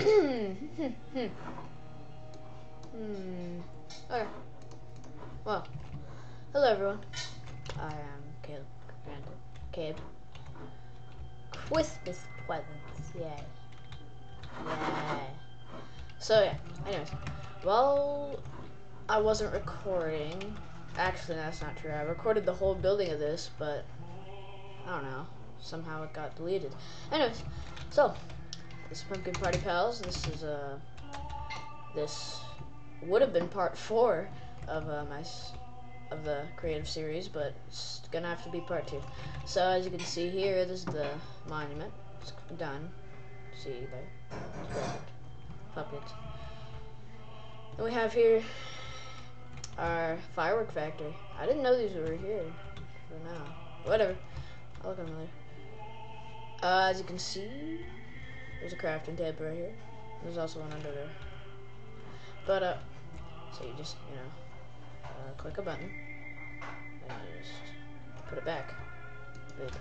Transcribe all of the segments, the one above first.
hmm. Hmm. Hmm. Okay. Well, hello everyone. I am Caleb Brandon. Cabe. Christmas presents, yay. Yay. So yeah, anyways. Well, I wasn't recording. Actually, that's not true. I recorded the whole building of this, but I don't know. Somehow it got deleted. Anyways, so this is Pumpkin Party Pals. This is uh this would have been part four of uh, my of the creative series, but it's gonna have to be part two. So as you can see here, this is the monument. It's done. See there, it's perfect. Puppets. And we have here our firework factory. I didn't know these were here for now. Whatever. I'll look at them later. Uh, as you can see, there's a crafting table right here. There's also one under there. But, uh, so you just, you know, uh, click a button, and you just put it back. Boop.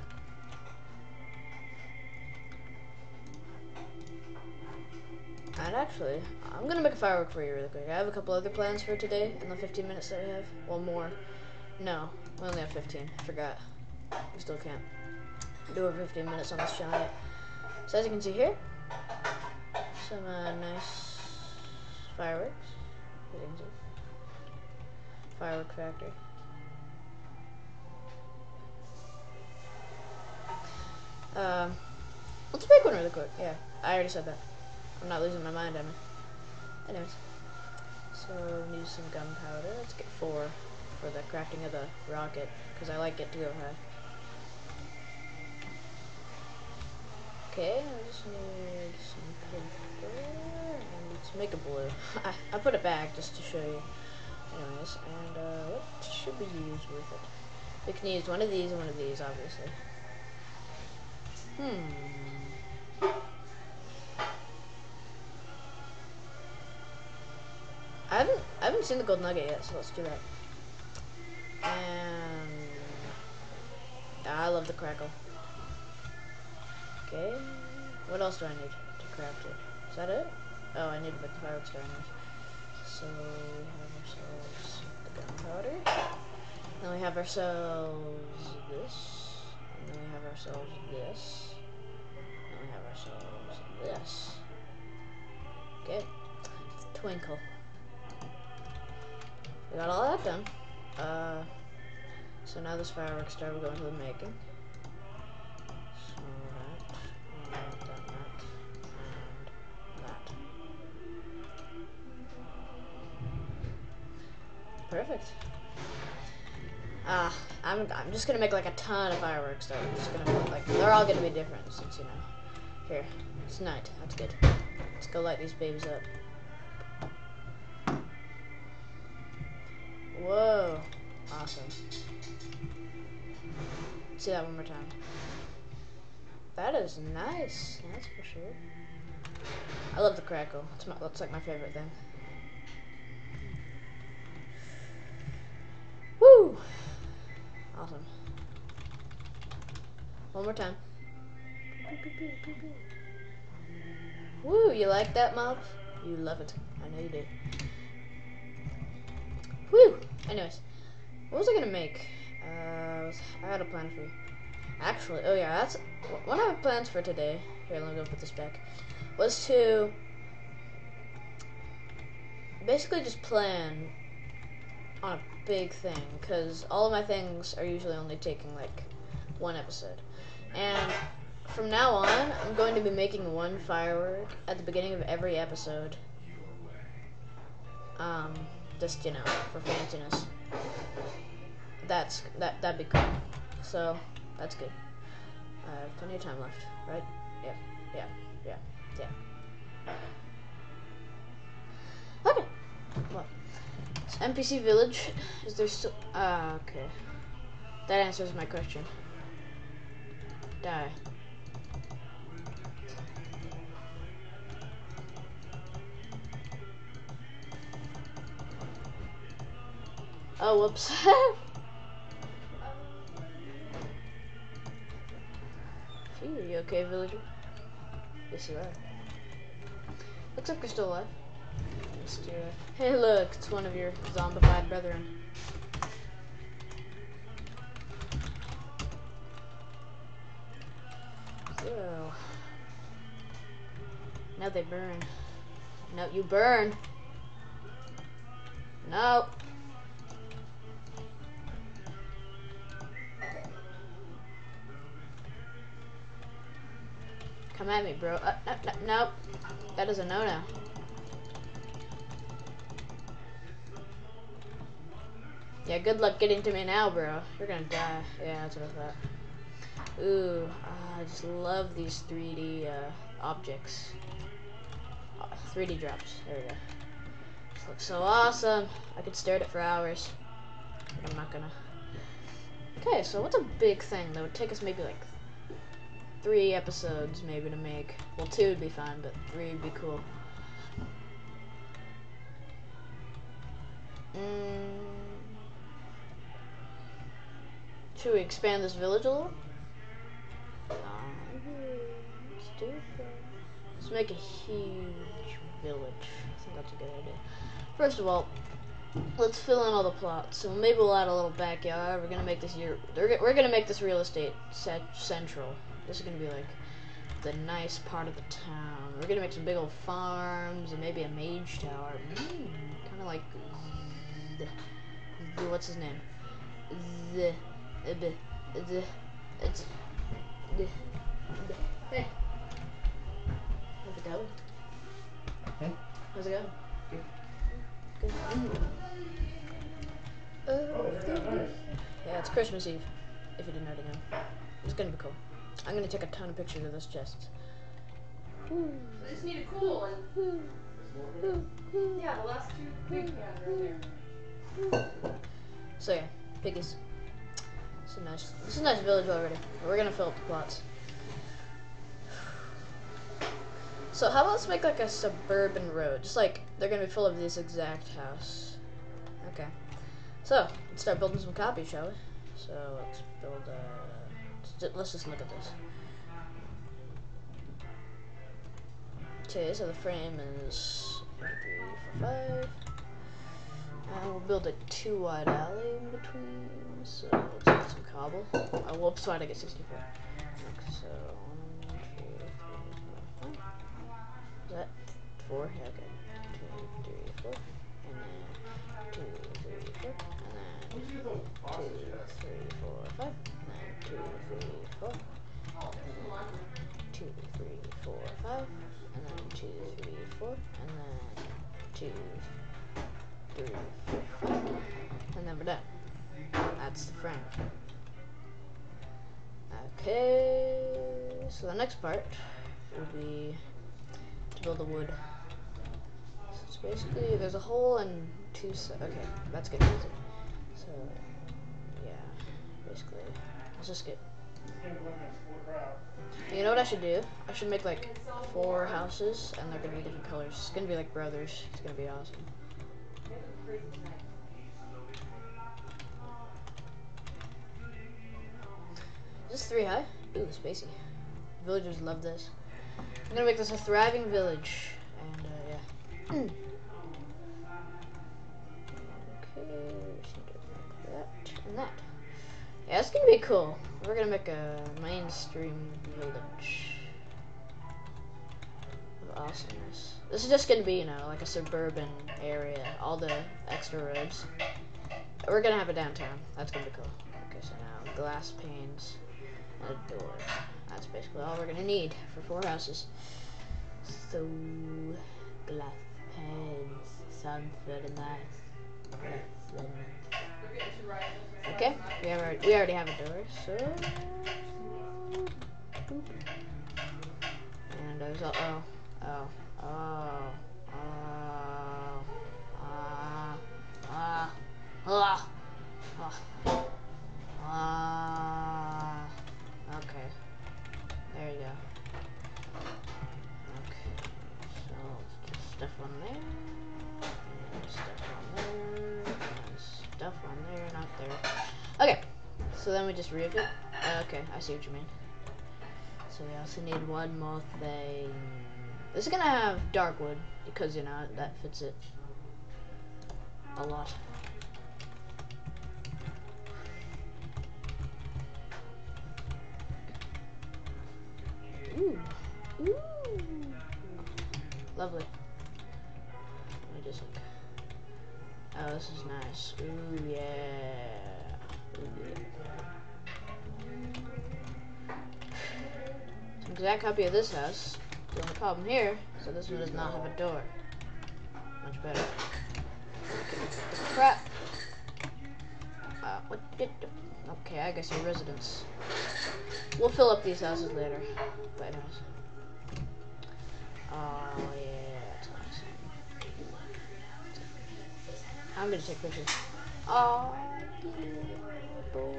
And actually, I'm gonna make a firework for you really quick. I have a couple other plans for today in the 15 minutes that we have. Well, more. No, we only have 15. I forgot. We still can't do over 15 minutes on this channel yet. So as you can see here, some uh, nice fireworks. Firework factory. Um, let's make one really quick. Yeah, I already said that. I'm not losing my mind, am? Anyways, so need some gunpowder. Let's get four for the crafting of the rocket, because I like it to go high. Okay, I just need some paper and let's make a blue. I, I put it back just to show you. Anyways, and uh, what should we use with it? We can use one of these and one of these, obviously. Hmm. I haven't I haven't seen the gold nugget yet, so let's do that. And I love the crackle. Okay. What else do I need to craft it? Is that it? Oh, I need to make the fireworks burners. So we have ourselves the gunpowder. Then we have ourselves this. And then we have ourselves this. And we have ourselves this. Okay. Twinkle. We got all that done. Uh, so now this fireworks star will go into the making. Perfect. Ah, I'm, I'm just gonna make like a ton of fireworks though. I'm just gonna put like, they're all gonna be different since, you know. Here, it's night, that's good. Let's go light these babies up. Whoa. Awesome. See that one more time. That is nice. That's for sure. I love the crackle. It's my, that's like my favorite thing. Awesome. One more time. Woo! You like that, Mobs? You love it. I know you do. Woo! Anyways, what was I gonna make? Uh, I had a plan for you. Actually, oh yeah, that's one of my plans for today. Here, let me go put this back. Was to basically just plan on a big thing, because all of my things are usually only taking like one episode, and from now on, I'm going to be making one firework at the beginning of every episode. Um, just you know, for fanciness. That's that that'd be cool. So that's good. I have plenty of time left, right? Yeah, yeah, yeah, yeah. Okay. It's NPC village. Is there still? Ah, okay. That answers my question. Die. Oh, whoops. You okay, villager? Yes, you are. Looks like you're still alive. Hey, look, it's one of your zombified brethren. So. Now they burn. No, you burn. No. Come at me, bro. Uh, no, no, nope. That is a no-no. Yeah, good luck getting to me now, bro. You're gonna die. Yeah, that's what I thought. Ooh, ah, I just love these 3D uh, objects. 3D drops. There we go. This looks so awesome. I could stare at it for hours. But I'm not gonna. Okay, so what's a big thing that would take us maybe like three episodes maybe to make? Well, two would be fine, but three would be cool. Mm. Should we expand this village a little? Let's make a huge village. I think that's a good idea. First of all, let's fill in all the plots. So maybe we'll add a little backyard. We're gonna make this year. We're gonna make this real estate central. This is gonna be like the nice part of the town. We're gonna make some big old farms and maybe a mage tower. Mm, kind of like the, the, what's his name? The the the it's the, the hey. How's it going? Hey. How's it going? Good. Good. Uh, yeah, it's Christmas Eve. If you didn't already know, it's gonna be cool. I'm gonna take a ton of pictures of this chest. I just need a cool one. Yeah, the last two big cans are there. So yeah, piggies. It's a nice. It's a nice village already. We're gonna fill up the plots. So how about let's make like a suburban road? Just like they're gonna be full of this exact house. Okay. So let's start building some copies, shall we? So let's build. Uh, let's just look at this. Okay, so the frame is three, four, five. And we'll build a two wide alley in between. So let's get some cobble. Oh, whoops, why'd I get 64? Okay, so one, two, three, four, five. Is that four? Yeah, okay. Two, three, four. And then two, three, four. And then two, three, four, five. And then two, three, four. And then two, three, four, five. And then two, three, four. And then two, three, four, five. And then we're done. That's the frame. Okay, so the next part will be to build the wood. So it's basically, there's a hole and two, okay, that's getting easy. So, yeah, basically, let's just get, you know what I should do? I should make like four houses and they're gonna be different colors. It's gonna be like brothers. It's gonna be awesome. Is this three high? Ooh, spacey. Villagers love this. I'm gonna make this a thriving village. And, uh, yeah. okay, that and that. Yeah, it's gonna be cool. We're gonna make a mainstream village of awesomeness. This is just gonna be, you know, like a suburban area. All the extra roads. We're gonna have a downtown. That's gonna be cool. Okay, so now glass panes a door. That's basically all we're gonna need for four houses. So glass. We're getting to right. Okay, we have we already have a door, so and there's a oh oh oh oh ah ah ah ah ah there you go. Okay so let's just stuff on there and stuff on there and stuff on there not there. Okay so then we just remove it? Okay I see what you mean. So we also need one more thing. This is gonna have dark wood because you know that fits it a lot. Ooh. Ooh. Lovely. Let me just look. Oh, this is nice. Ooh, yeah. Ooh, yeah. It's exact copy of this house. The only problem here that this one does not have a door. Much better. Crap. Uh, what did... Okay, I guess your residence. We'll fill up these houses later. But anyways. Oh, yeah. That's nice. I'm gonna take pictures. Oh, yeah, boy.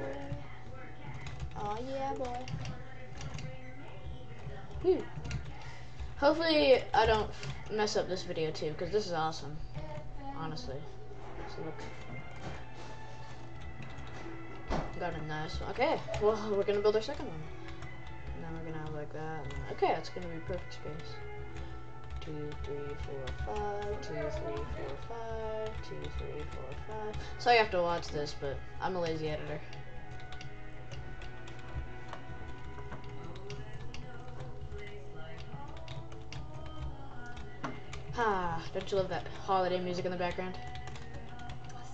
Oh, yeah, boy. Whew. Hopefully I don't mess up this video too, because this is awesome. Honestly. So look. Got a nice one. Okay, well, we're gonna build our second one. And then we're gonna have like that. Okay, that's gonna be perfect space. Two, three, four, five. Two, three, four, five. Two, three, four, five. So you have to watch this, but I'm a lazy editor. Ah, don't you love that holiday music in the background?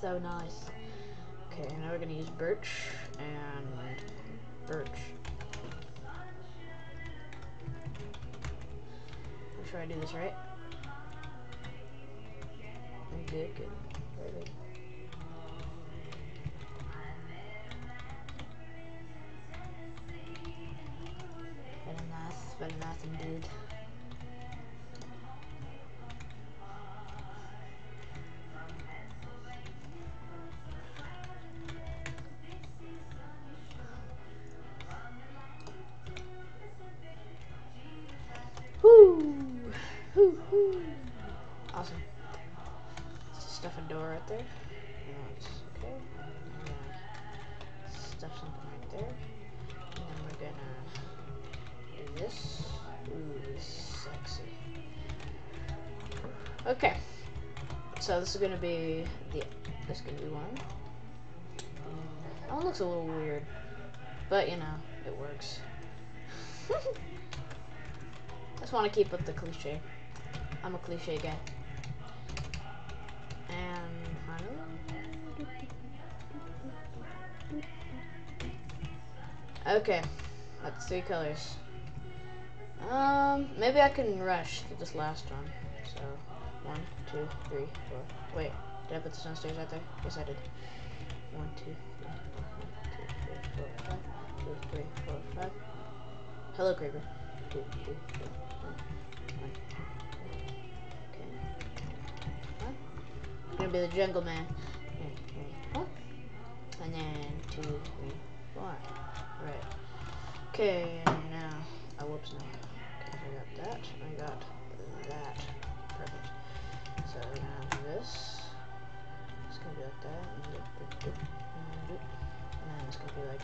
So nice. Okay, now we're gonna use birch and birch. Make sure I do this right. Good, good. Very good. Very nice, very nice indeed. Oh right there. And we're gonna do this. Ooh, sexy. Okay. So this is gonna be the this is gonna be one. Oh, that one looks a little weird. But you know, it works. I just want to keep with the cliche. I'm a cliche guy. Okay, that's three colors. Um, maybe I can rush to this last one. So, one, two, three, four. Wait, did I put the downstairs right there? Yes, I did. One, two, three, four, one, two, three, four, five. Two, three, four, five. Hello, Creeper. Two, three, four, five. One, okay. I'm gonna be the jungle man. And then two, three, four. Okay, and now. Oh, whoops, no. I got that. I got that. Perfect. So we're gonna have this. It's gonna be like that. And, doop, doop, doop, and, doop. and then it's gonna be like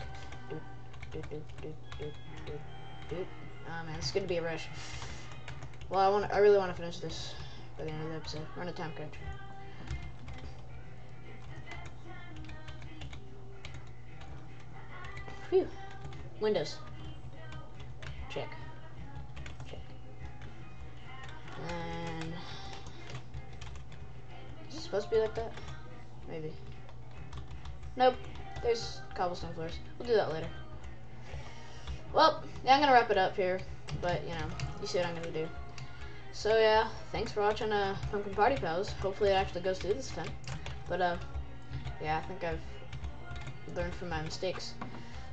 doop, doop, doop, doop, doop, doop, doop. Oh man, it's gonna be a rush. Well, I want. I really want to finish this by the end of the episode. We're on a time crunch. Phew. Windows. Check. Check. And is it supposed to be like that? Maybe. Nope. There's cobblestone floors. We'll do that later. Well, yeah, I'm gonna wrap it up here. But you know, you see what I'm gonna do. So yeah, thanks for watching uh, Pumpkin Party Pals. Hopefully it actually goes through this time. But uh, yeah, I think I've learned from my mistakes.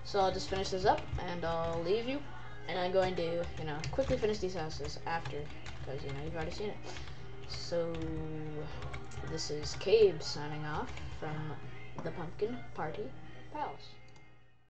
So I'll just finish this up and I'll leave you. And I'm going to, you know, quickly finish these houses after, because, you know, you've already seen it. So, this is Cabe signing off from the Pumpkin Party Palace.